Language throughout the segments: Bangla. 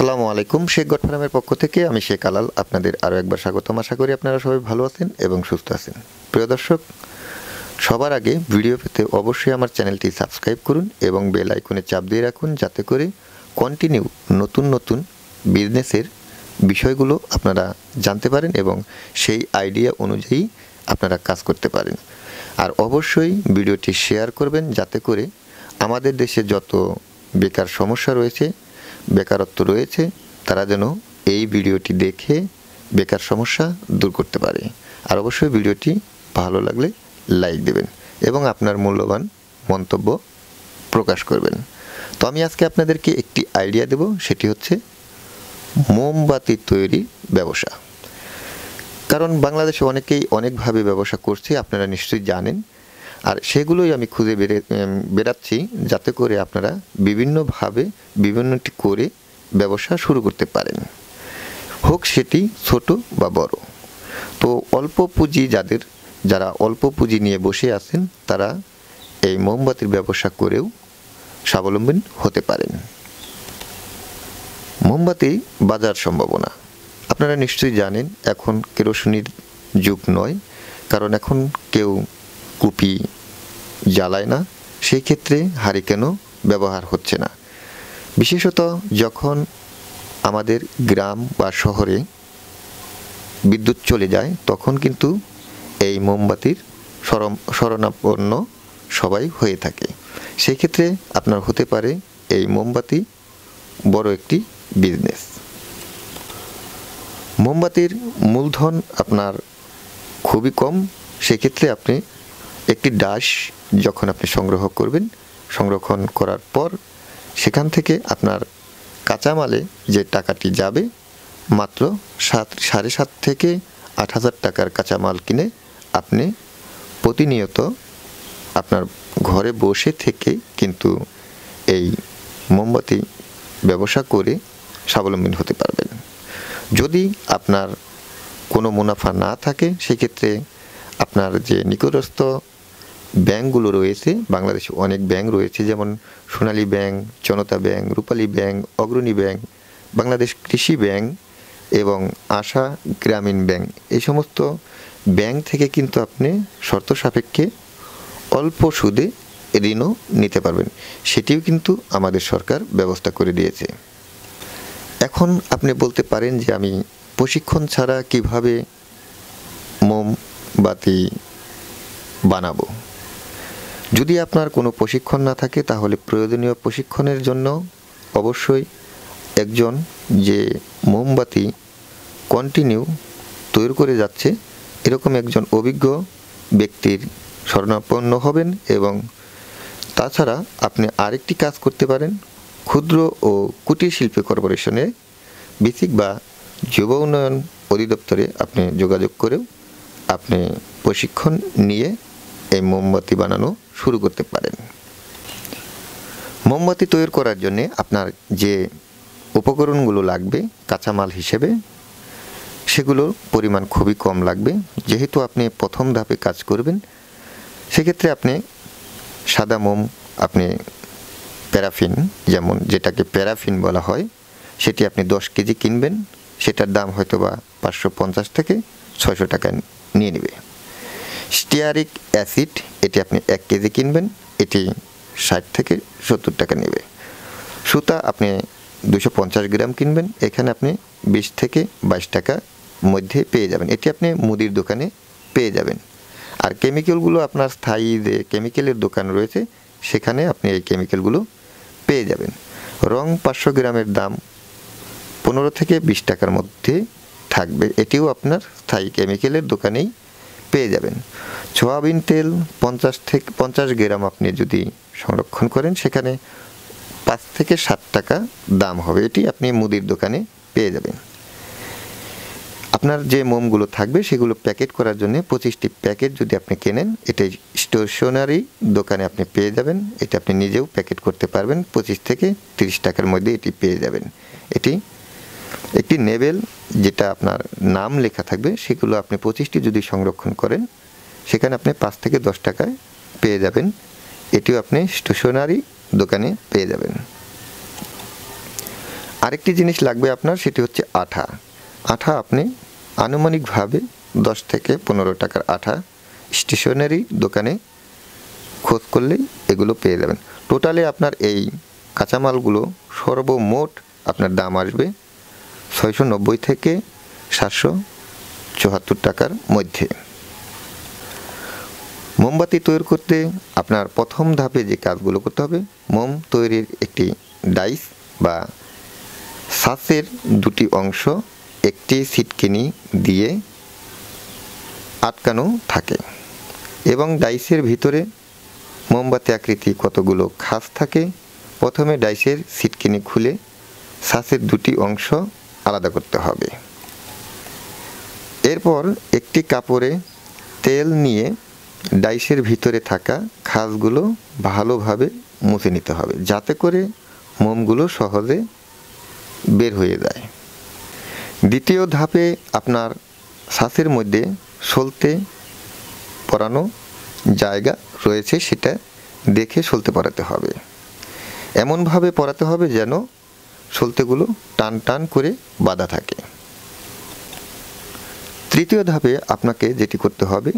আসসালামু আলাইকুম, শেখ গড ফার্মের পক্ষ থেকে আমি শেখ আলাল, আপনাদের আরও একবার স্বাগতম। আশা করি আপনারা সবাই ভালো আছেন এবং সুস্থ আছেন। প্রিয় দর্শক, সবার আগে ভিডিও পেতে অবশ্যই আমার চ্যানেলটি সাবস্ক্রাইব করুন এবং বেল আইকনে চাপ দিয়ে রাখুন যাতে করে কন্টিনিউ নতুন নতুন বিজনেসের বিষয়গুলো আপনারা জানতে পারেন এবং সেই আইডিয়া অনুযায়ী আপনারা কাজ করতে পারেন। আর অবশ্যই ভিডিওটি শেয়ার করবেন যাতে করে আমাদের দেশে যত বেকার সমস্যা রয়েছে বেকারত্ব রয়েছে, তারা যেন এই ভিডিওটি দেখে বেকার সমস্যা দূর করতে পারে। আর অবশ্যই ভিডিওটি ভালো লাগলে লাইক দেবেন এবং আপনার মূল্যবান মন্তব্য প্রকাশ করবেন। তো আমি আজকে আপনাদেরকে একটি আইডিয়া দেব, সেটি হচ্ছে মোমবাতি তৈরি ব্যবসা। কারণ বাংলাদেশে অনেকেই অনেকভাবে ব্যবসা করছে, আপনারা নিশ্চয়ই জানেন। আর সেগুলোই আমি খুঁজে বেরে উম, বেরাচ্ছি যাতে করে আপনারা বিভিন্নভাবে বিভিন্নটি করে ব্যবসা শুরু করতে পারেন। হোক সেটি ছোট বা বড়। তো অল্প পুঁজি যাদের যারা অল্প পুঁজি নিয়ে বসে আছেন তারা এই মোমবাতির ব্যবসা করেও স্বাবলম্বী হতে পারেন। মোমবাতি বাজার সম্ভাবনা। আপনারা নিশ্চয়ই জানেন এখন কেরোসিনির যুগ নয় কারণ এখন কেউ কুপি জ্বালায় না সেই ক্ষেত্রে হারিকেনও ব্যবহার হচ্ছে না। বিশেষত যখন আমাদের গ্রাম বা শহরে বিদ্যুৎ চলে যায়, তখন কিন্তু এই মোমবাতির সরম, শরণাপন্ন সবাই হয়ে থাকে। সেই ক্ষেত্রে আপনার হতে পারে এই মোমবাতি বড় একটি বিজনেস। মোমবাতির মূলধন আপনার খুবই কম, সেক্ষেত্রে আপনি একটি ডাস যখন আপনি সংগ্রহ করবেন, সংরক্ষণ করার পর সেখান থেকে আপনার কাঁচামালে যে টাকাটি যাবে, মাত্র সাত, সাড়ে সাত থেকে আট হাজার টাকার কাঁচামাল কিনে আপনি প্রতিনিয়ত আপনার ঘরে বসে থেকে কিন্তু এই মোমবাতি ব্যবসা করে স্বাবলম্বী হতে পারবেন। যদি আপনার কোনো মুনাফা না থাকে, সেক্ষেত্রে আপনার যে নিকটস্থ ব্যাংকগুলো রয়েছে, বাংলাদেশে অনেক ব্যাংক রয়েছে, যেমন Sonali bank, Janata bank, Rupali bank, Agrani bank, Bangladesh Krishi bank এবং আশা গ্রামীণ ব্যাংক। এই সমস্ত ব্যাংক থেকে কিন্তু আপনি শর্ত সাপেক্ষে অল্প সুদে ঋণও নিতে পারবেন। সেটিও কিন্তু আমাদের সরকার ব্যবস্থা করে দিয়েছে। এখন আপনি বলতে পারেন যে আমি প্রশিক্ষণ ছাড়া কীভাবে মোমবাতি বানাবো? যদি আপনার কোনো প্রশিক্ষণ না থাকে, তাহলে প্রয়োজনীয় প্রশিক্ষণের জন্য অবশ্যই একজন যে মোমবাতি কন্টিনিউ তৈরি করে যাচ্ছে, এরকম একজন অভিজ্ঞ ব্যক্তির শরণাপন্ন হবেন এবং তাছাড়া আপনি আরেকটি কাজ করতে পারেন, ক্ষুদ্র ও কুটির শিল্পী কর্পোরেশনে বেসিক বা যুব উন্নয়ন অধিদপ্তরে আপনি যোগাযোগ করেও আপনি প্রশিক্ষণ নিয়ে এই মোমবাতি বানানো শুরু করতে পারেন। মোমবাতি তৈরি করার জন্যে আপনার যে উপকরণগুলো লাগবে, কাঁচামাল হিসেবে সেগুলোর পরিমাণ খুবই কম লাগবে। যেহেতু আপনি প্রথম ধাপে কাজ করবেন, সেক্ষেত্রে আপনি সাদা মোম, আপনি প্যারাফিন যেমন যেটাকে প্যারাফিন বলা হয়, সেটি আপনি দশ কেজি কিনবেন, সেটার দাম হয়তো বা পাঁচশো পঞ্চাশ থেকে ছয়শো টাকা নিয়ে নেবে। স্টিয়ারিক অ্যাসিড, এটি আপনি এক কেজি কিনবেন, এটি ষাট থেকে সত্তর টাকা নেবে। সুতা আপনি দুশো পঞ্চাশ গ্রাম কিনবেন, এখানে আপনি বিশ থেকে বাইশ টাকা মধ্যে পেয়ে যাবেন। এটি আপনি মুদির দোকানে পেয়ে যাবেন। আর কেমিক্যালগুলো আপনার স্থায়ী যে কেমিক্যালের দোকান রয়েছে, সেখানে আপনি এই কেমিক্যালগুলো পেয়ে যাবেন। রং পাঁচশো গ্রামের দাম পনেরো থেকে বিশ টাকার মধ্যে থাকবে। এটিও আপনার স্থায়ী কেমিক্যালের দোকানেই পেয়ে যাবেন। সোয়াবিন তেল পঞ্চাশ থেকে পঞ্চাশ গ্রাম আপনি যদি সংরক্ষণ করেন, সেখানে পাঁচ থেকে সাত টাকা দাম হবে। এটি আপনি মুদির দোকানে পেয়ে যাবেন। আপনার যে মোমগুলো থাকবে, সেগুলো প্যাকেট করার জন্য পঁচিশটি প্যাকেট যদি আপনি কেনেন, এটা স্টেশনারি দোকানে আপনি পেয়ে যাবেন। এটা আপনি নিজেও প্যাকেট করতে পারবেন। পঁচিশ থেকে তিরিশ টাকার মধ্যে এটি পেয়ে যাবেন। এটি একটি নেবেল যেটা আপনার নাম লেখা থাকবে, সেগুলো আপনি পঁচিশটি যদি সংরক্ষণ করেন, সেখানে আপনি পাঁচ থেকে দশ টাকায় পেয়ে যাবেন। এটিও আপনি স্টেশনারি দোকানে পেয়ে যাবেন। আরেকটি জিনিস লাগবে আপনার, সেটি হচ্ছে আঠা। আঠা আপনি আনুমানিকভাবে দশ থেকে পনেরো টাকার আঠা স্টেশনারি দোকানে খোঁজ করলেই এগুলো পেয়ে যাবেন। টোটালে আপনার এই কাঁচামালগুলো সর্বমোট আপনার দাম আসবে ছয়শো নব্বই থেকে সাতশো চুয়াত্তর টাকার মধ্যে। মোমবাতি তৈরি করতে আপনার প্রথম ধাপে যে কাজগুলো করতে হবে, মোম তৈরির একটি ডাইস বা সাসের দুটি অংশ একটি সিটকিনি দিয়ে আটকানো থাকে এবং ডাইসের ভিতরে মোমবাতি আকৃতি কতগুলো খাস থাকে, প্রথমে ডাইসের সিটকিনি খুলে সাসের দুটি অংশ আলাদা করতে হবে। এরপর একটি কাপড়ে তেল নিয়ে ডাইসের ভিতরে থাকা খাসগুলো ভালোভাবে মুছে নিতে হবে, যাতে করে মোমগুলো সহজে বের হয়ে যায়। দ্বিতীয় ধাপে আপনার শ্বাসের মধ্যে সলতে পরানো জায়গা রয়েছে, সেটা দেখে সলতে পরাতে হবে। এমনভাবে পরাতে হবে যেন সলতেগুলো টান টান করে বাঁধা থাকে। তৃতীয় ধাপে আপনাকে যেটি করতে হবে,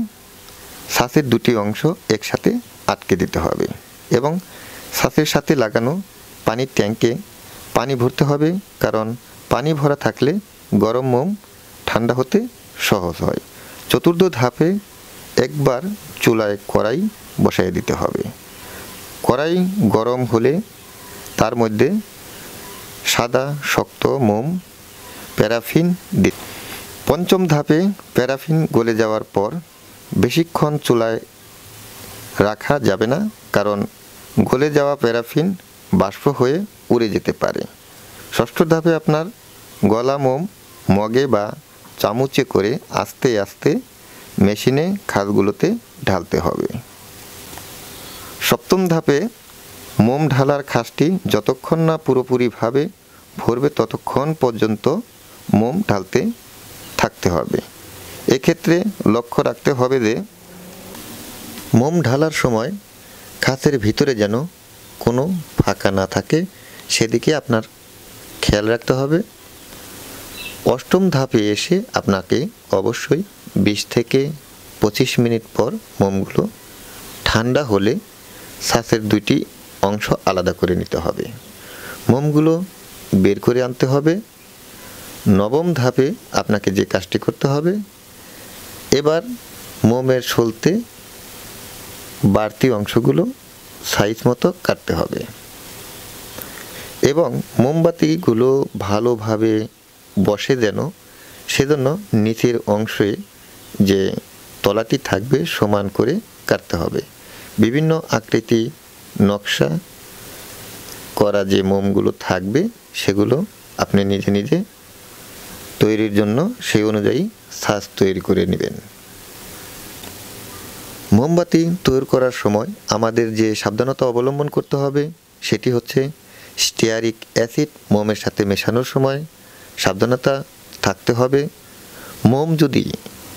শ্বাসের দুটি অংশ একসাথে আটকে দিতে হবে এবং শ্বাসের সাথে লাগানো পানির ট্যাঙ্কে পানি ভরতে হবে কারণ পানি ভরা থাকলে গরম মোম ঠান্ডা হতে সহজ হয়। চতুর্থ ধাপে একবার চুলায় কড়াই বসাই দিতে হবে। কড়াই গরম হলে তার মধ্যে সাদা, শক্ত, মোম, প্যারাফিন দি। পঞ্চম ধাপে প্যারাফিন গলে যাওয়ার পর বেশিক্ষণ চুলায় রাখা যাবে না, কারণ গলে যাওয়া প্যারাফিন বাষ্প হয়ে উড়ে যেতে পারে। ষষ্ঠ ধাপে আপনার গলা, মোম, মগে বা চামচে করে আস্তে আস্তে মেশিনে খাদগুলোতে ঢালতে হবে। সপ্তম ধাপে মোম ঢালার খাসটি যতক্ষণ না পুরোপুরিভাবে ভরবে ততক্ষণ পর্যন্ত মোম ঢালতে থাকতে হবে। এক্ষেত্রে লক্ষ্য রাখতে হবে যে, মোম ঢালার সময় খাসের ভিতরে যেন কোনো ফাঁকা না থাকে, সেদিকে আপনার খেয়াল রাখতে হবে। অষ্টম ধাপে এসে আপনাকে অবশ্যই বিশ থেকে পঁচিশ মিনিট পর মোমগুলো ঠান্ডা হলে শ্বাসের দুইটি অংশ আলাদা করে নিতে হবে। মোমগুলো বের করে আনতে হবে। নবম ধাপে আপনাকে যে কাজটি করতে হবে, এবার মোমের সলতে বাড়তি অংশগুলো সাইজ মতো কাটতে হবে। এবং মোমবাতিগুলো ভালোভাবে বসে যেন, সেজন্য নিচের অংশে যে তলাটি থাকবে সমান করে কাটতে হবে। বিভিন্ন আকৃতি নকশা করা যে মোমগুলো থাকবে, সেগুলো আপনি নিজে নিজে তৈরির জন্য সেই অনুযায়ী সাজ তৈরি করে নেবেন। মোমবাতি তৈরি করার সময় আমাদের যে সাবধানতা অবলম্বন করতে হবে, সেটি হচ্ছে স্টিয়ারিক অ্যাসিড মোমের সাথে মেশানোর সময় সাবধানতা থাকতে হবে। মোম যদি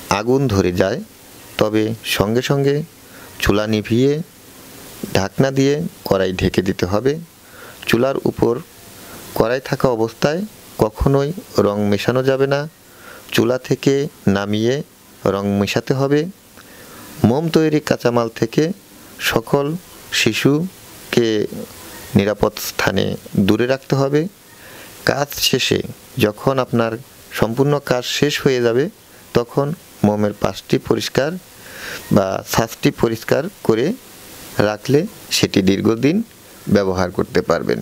আগুন ধরে যায়, তবে সঙ্গে সঙ্গে চুলা নিভিয়ে ঢাকনা দিয়ে কড়াই ঢেকে দিতে হবে। চুলার উপর কড়াই থাকা অবস্থায় কখনোই রং মেশানো যাবে না। চুলা থেকে নামিয়ে রং মেশাতে হবে। মোম তৈরি কাঁচামাল থেকে সকল শিশুকে নিরাপদ স্থানে দূরে রাখতে হবে। কাজ শেষে যখন আপনার সম্পূর্ণ কাজ শেষ হয়ে যাবে, তখন মোমের পাশটি পরিষ্কার বা ছাঁচটি পরিষ্কার করে রাখলে সেটি দীর্ঘদিন ব্যবহার করতে পারবেন।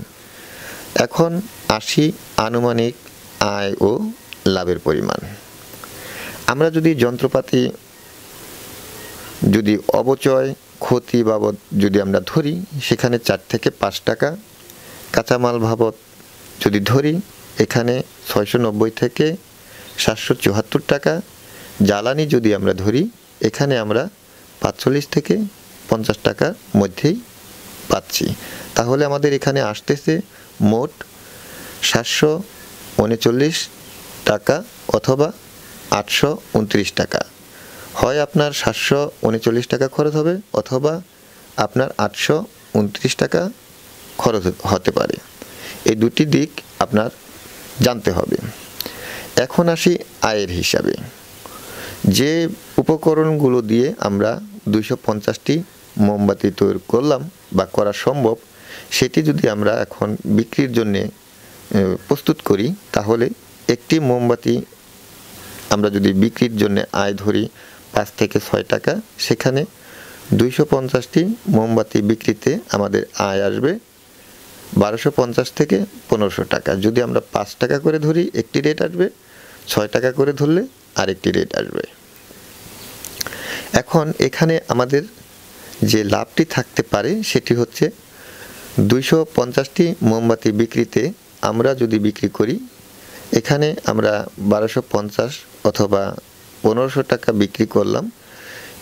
এখন আসি আনুমানিক আয় ও লাভের পরিমাণ। আমরা যদি যন্ত্রপাতি, যদি অবচয় ক্ষতি বাবদ যদি আমরা ধরি, সেখানে চার থেকে পাঁচ টাকা কাঁচামাল বাবদ যদি ধরি, এখানে ছয়শো নব্বই থেকে সাতশো চুয়াত্তর টাকা। জ্বালানি যদি আমরা ধরি, এখানে আমরা পাঁচচল্লিশ থেকে পঞ্চাশ টাকার মধ্যেই পাচ্ছি। তাহলে আমাদের এখানে আসতেছে মোট সাতশো উনচল্লিশ টাকা অথবা আটশো উনত্রিশ টাকা। হয় আপনার সাতশো উনচল্লিশ টাকা খরচ হবে অথবা আপনার আটশো উনত্রিশ টাকা খরচ হতে পারে। এই দুটি দিক আপনার জানতে হবে। এখন আসি আয়ের হিসাবে। যে উপকরণগুলো দিয়ে আমরা দুইশো পঞ্চাশটি মোমবাতি তৈরি করলাম বা করা সম্ভব, সেটি যদি আমরা এখন বিক্রির জন্যে প্রস্তুত করি, তাহলে একটি মোমবাতি আমরা যদি বিক্রির জন্য আয় ধরি পাঁচ থেকে ছয় টাকা, সেখানে দুইশো পঞ্চাশটি মোমবাতি বিক্রিতে আমাদের আয় আসবে বারোশো পঞ্চাশ থেকে পনেরোশো টাকা। যদি আমরা পাঁচ টাকা করে ধরি, একটি রেট আসবে, ছয় টাকা করে ধরলে আরেকটি রেট আসবে। এখন এখানে আমাদের যে লাভটি থাকতে পারে সেটি হচ্ছে দুইশো পঞ্চাশটি মোমবাতি বিক্রিতে আমরা যদি বিক্রি করি, এখানে আমরা বারোশো পঞ্চাশ অথবা পনেরোশো টাকা বিক্রি করলাম।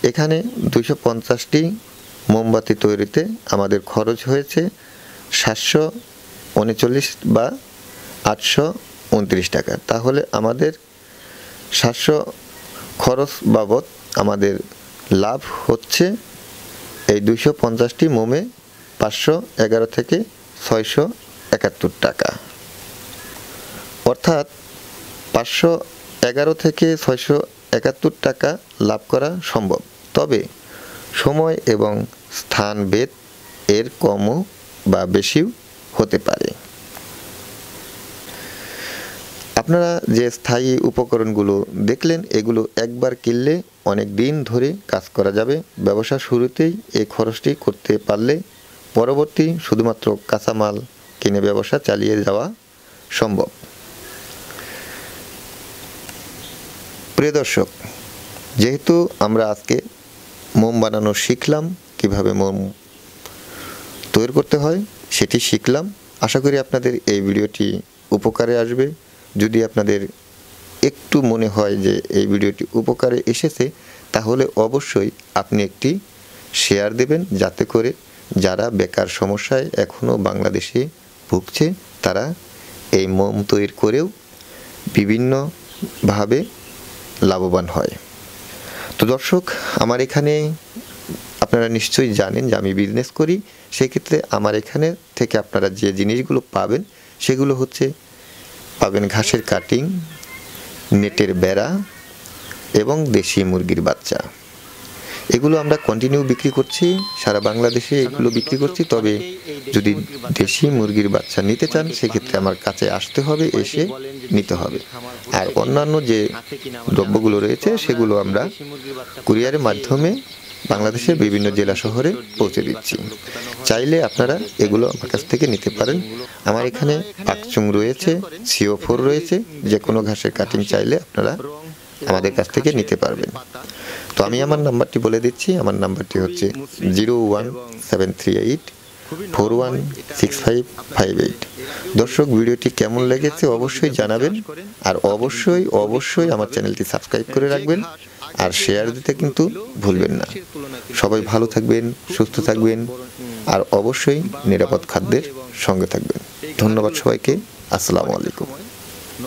এখানে দুইশো পঞ্চাশটি মোমবাতি তৈরিতে আমাদের খরচ হয়েছে সাতশো উনচল্লিশ বা আটশো উনত্রিশ টাকা। তাহলে আমাদের সাতশো খরচ বাবদ আমাদের লাভ হচ্ছে এই দুইশো পঞ্চাশটি মোমে পাঁচশো এগারো থেকে ছয়শো একাত্তর টাকা। অর্থাৎ পাঁচশো এগারো থেকে ছয়শো একাত্তর টাকা লাভ করা সম্ভব। তবে সময় এবং স্থান ভেদ এর কমও বা বেশিও হতে পারে। আপনারা যে স্থায়ী উপকরণগুলো দেখলেন, এগুলো একবার কিনলে অনেক দিন ধরে কাজ করা যাবে। ব্যবসা শুরুতেই এই খরচটি করতে পারলে পরবর্তী শুধুমাত্র কাঁচামাল কিনে ব্যবসা চালিয়ে যাওয়া সম্ভব। প্রিয় দর্শক, যেহেতু আমরা আজকে মোম বানানো শিখলাম, কীভাবে মোম তৈরি করতে হয় সেটি শিখলাম। আশা করি আপনাদের এই ভিডিওটি উপকারে আসবে। যদি আপনাদের একটু মনে হয় যে এই ভিডিওটি উপকারে এসেছে, তাহলে অবশ্যই আপনি একটি শেয়ার দেবেন যাতে করে যারা বেকার সমস্যায় এখনও বাংলাদেশে ভুগছে, তারা এই মোম তৈরি করেও বিভিন্নভাবে লাভবান হয়। তো দর্শক, আমার এখানে আপনারা নিশ্চয়ই জানেন যে আমি বিজনেস করি। সেক্ষেত্রে আমার এখানে থেকে আপনারা যে জিনিসগুলো পাবেন, সেগুলো হচ্ছে পাবেন ঘাসের কাটিং নেটের বেড়া এবং দেশি মুরগির বাচ্চা। এগুলো আমরা কন্টিনিউ বিক্রি করছি, সারা বাংলাদেশে এগুলো বিক্রি করছি, তবে যদি দেশি মুরগির বাচ্চা নিতে চান, সেক্ষেত্রে আমার কাছে আসতে হবে, এসে নিতে হবে। আর অন্যান্য যে দ্রব্যগুলো রয়েছে, সেগুলো আমরা কুরিয়ারের মাধ্যমে বাংলাদেশের বিভিন্ন জেলা শহরে পৌঁছে দিচ্ছি। চাইলে আপনারা এগুলো আমার কাছ থেকে নিতে পারেন। আমার এখানে পাকচুং রয়েছে, সিও ফোর রয়েছে, যে কোনো ঘাসের কাটিং চাইলে আপনারা আমাদের কাছ থেকে নিতে পারবেন। তো আমি আমার নাম্বারটি বলে দিচ্ছি। আমার নাম্বারটি হচ্ছে zero one seven three eight four one six five five eight. দর্শক, ভিডিওটি কেমন লেগেছে অবশ্যই জানাবেন। আর অবশ্যই অবশ্যই আমার চ্যানেলটি সাবস্ক্রাইব করে রাখবেন। আর শেয়ার দিতে কিন্তু ভুলবেন না। সবাই ভালো থাকবেন, সুস্থ থাকবেন আর অবশ্যই নিরাপদ খাদ্যের সঙ্গে থাকবেন। ধন্যবাদ সবাইকে। আসসালামু আলাইকুম।